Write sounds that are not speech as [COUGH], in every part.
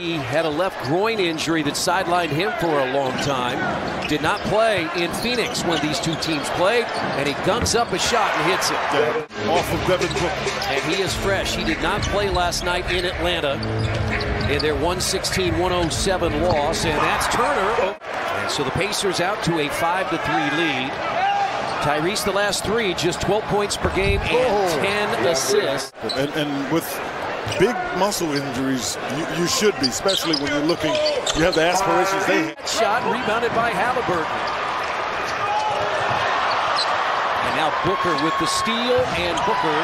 He had a left groin injury that sidelined him for a long time. Did not play in Phoenix when these two teams played, and he guns up a shot and hits it. Yeah, off of Devin Booker. And he is fresh. He did not play last night in Atlanta in their 116-107 loss, and that's Turner. And so the Pacers out to a 5 to 3 lead. Tyrese, the last three, just 12 points per game and 10 assists. And, and with big muscle injuries, you, you, should be, especially when you're looking, you have the aspirations they have. Shot rebounded by Haliburton. And now Booker with the steal, and Booker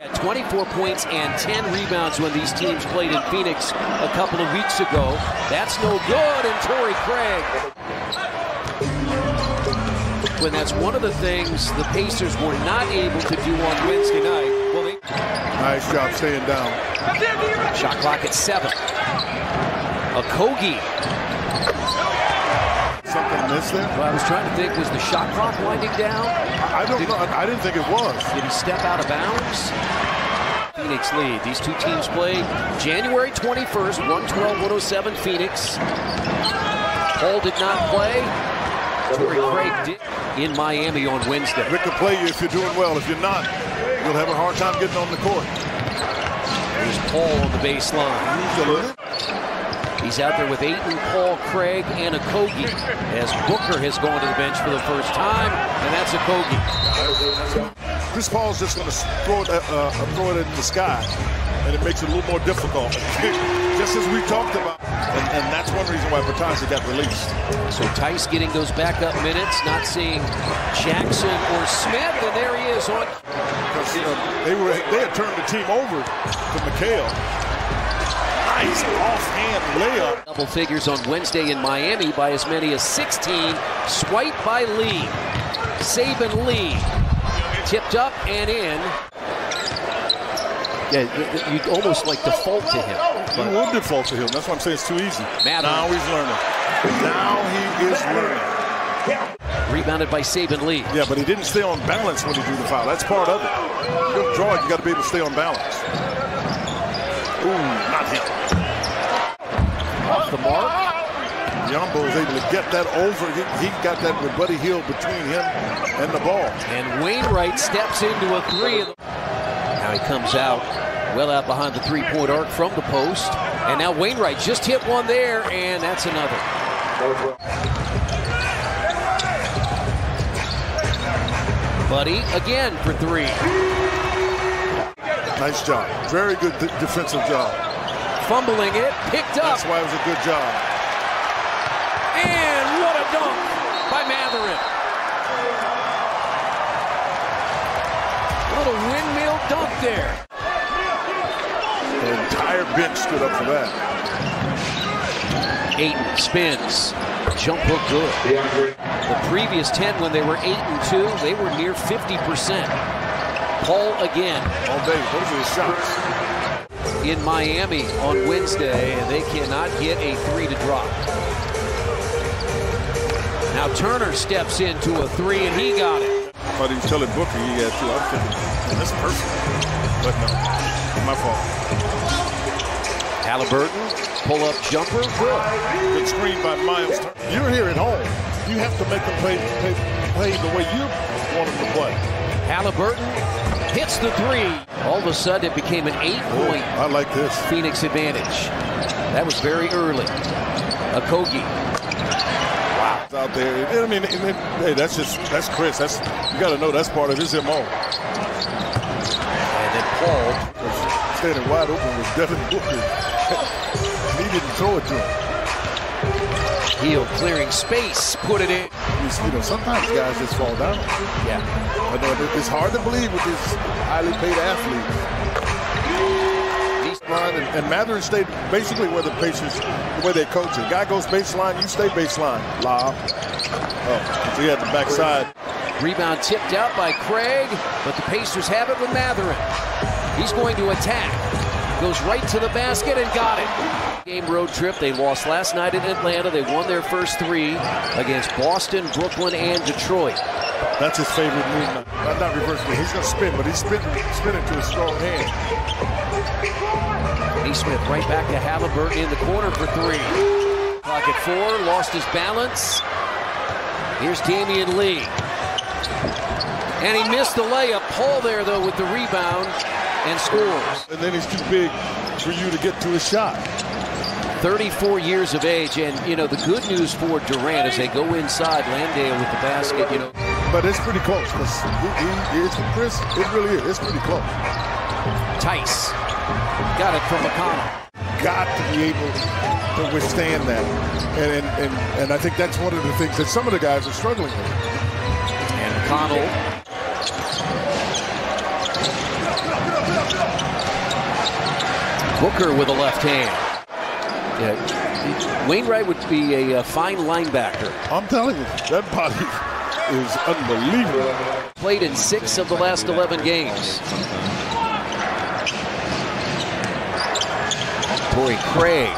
had 24 points and 10 rebounds when these teams played in Phoenix a couple of weeks ago. That's no good, and Torrey Craig when that's one of the things the Pacers were not able to do on Wednesday night. Nice job staying down. Shot clock at seven. Okogie. Something missed there? Well, I was trying to think, was the shot clock winding down? I don't did, know. I didn't think it was. Did he step out of bounds? Phoenix lead. These two teams play January 21st, 112-107 Phoenix. Paul did not play. Torrey Craig did in Miami on Wednesday. Rick can play you if you're doing well. If you're not, you'll have a hard time getting on the court. There's Paul on the baseline. He's out there with Ayton, Paul, Craig, and Okogie as Booker has gone to the bench for the first time, and that's Okogie. Chris Paul's just going to throw it, uh, throw it in the sky, and it makes it a little more difficult. [LAUGHS] just as we talked about. And, and, that's one reason why Bertazzi got released. So Tice getting those backup minutes, not seeing Jackson or Smith, and there he is on. Because you know, they were they had turned the team over to McHale. Nice offhand layup. Double figures on Wednesday in Miami by as many as 16. Swipe by Lee. Saben Lee. Tipped up and in. Yeah, you'd almost like default to him. But you would default to him. That's why I'm saying it's too easy. Mather. Now he's learning. Now he is learning. Rebounded by Saben Lee. Yeah, but he didn't stay on balance when he drew the foul. That's part of it. You're drawing, you got to be able to stay on balance. Ooh, not him. Off the mark. Yambo is able to get that over. He, he, got that with Buddy Hield between him and the ball. And Wainright steps into a three. Now he comes out well out behind the three-point arc from the post. And now Wainright just hit one there, and that's another. Buddy again for three. Nice job. Very good defensive job. Fumbling it, picked up. That's why it was a good job. And what a dunk by Mathurin. Little windmill dunk there. Bench stood up for that. Ayton spins. Jump hook good. The previous 10 when they were 8 and 2, they were near 50%. Paul again. Oh, All day. Those are the shots. In Miami on Wednesday, and they cannot get a three to drop. Now Turner steps into a three, and he got it. I thought he was telling Booker he had two. I'm thinking, that's perfect. But no, my fault. Haliburton, pull-up jumper, good. Good screen by Myles. You're here at home. You have to make them play, play, play the way you want them to play. Haliburton hits the three. All of a sudden, it became an eight-point I like this. Phoenix advantage. That was very early. Okogie. Wow. Out there. I mean, hey, that's just, that's Chris. That's You got to know that's part of his MO. And then Paul. Standing wide open was Devin Booker. [LAUGHS] he didn't throw it to him. Hield clearing space, put it in. You know, sometimes guys just fall down. Yeah. I know it's hard to believe with these highly paid athletes. And, and Mathurin stayed basically where the Pacers, the way they coach it. Guy goes baseline, you stay baseline. Lob. Oh, so he had the backside. Rebound tipped out by Craig, but the Pacers have it with Mathurin. He's going to attack. Goes right to the basket and got it. Game road trip. They lost last night in Atlanta. They won their first three against Boston, Brooklyn, and Detroit. That's his favorite movement. Not, not reversing it. He's going to spin, but he's spinning, spinning to a strong hand. Nesmith right back to Haliburton in the corner for three. Clock at four, lost his balance. Here's Damion Lee. And he missed the layup. Paul there, though, with the rebound and scores. And then he's too big for you to get to his shot. 34 years of age, and you know the good news for Durant as they go inside Landale with the basket. You know, but it's pretty close. It's, it's Chris. It really is. It's pretty close. Tice got it from McConnell. Got to be able to withstand that, and and, and and I think that's one of the things that some of the guys are struggling with. And McConnell Booker with a left hand. Yeah, Wainright would be a, a, fine linebacker. I'm telling you, that body is unbelievable. Played in six of the last 11 games. Torrey Craig.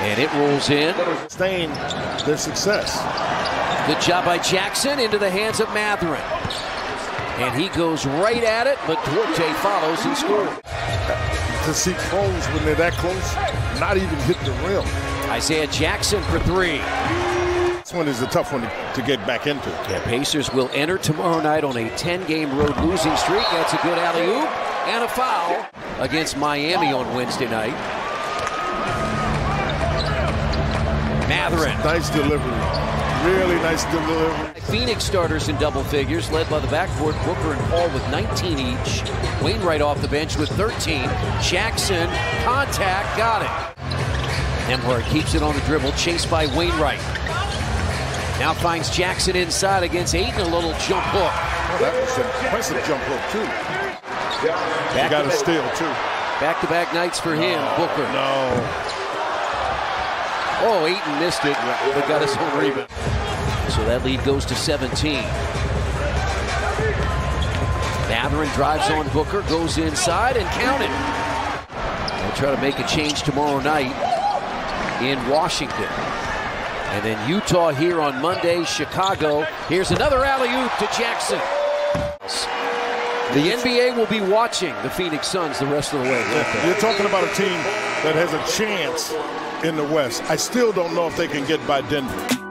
And it rolls in. Sustain their success. Good job by Jackson into the hands of Mathurin. And he goes right at it, but Duarte follows and scores. To see pros when they're that close, not even hit the rim. Isaiah Jackson for three. This one is a tough one to get back into. Yeah, Pacers will enter tomorrow night on a 10-game road losing streak. That's a good alley-oop and a foul against Miami on Wednesday night. Mathurin. Nice delivery. Really nice delivery. Phoenix starters in double figures, led by the backcourt, Booker and Paul with 19 each. Wainright off the bench with 13. Jackson, contact, got it. Nembhard keeps it on the dribble, chased by Wainright. Now finds Jackson inside against Ayton, a little jump hook. Oh, that was an impressive jump hook, too. Back got a steal, too. Back-to-back nights for him, Booker. No. Oh, Ayton missed it, but got his own rebound. So that lead goes to 17. Mathurin drives on Booker, goes inside and counted. They'll try to make a change tomorrow night in Washington. And then Utah here on Monday, Chicago. Here's another alley-oop to Jackson. The NBA will be watching the Phoenix Suns the rest of the way. You're talking about a team that has a chance in the West. I still don't know if they can get by Denver.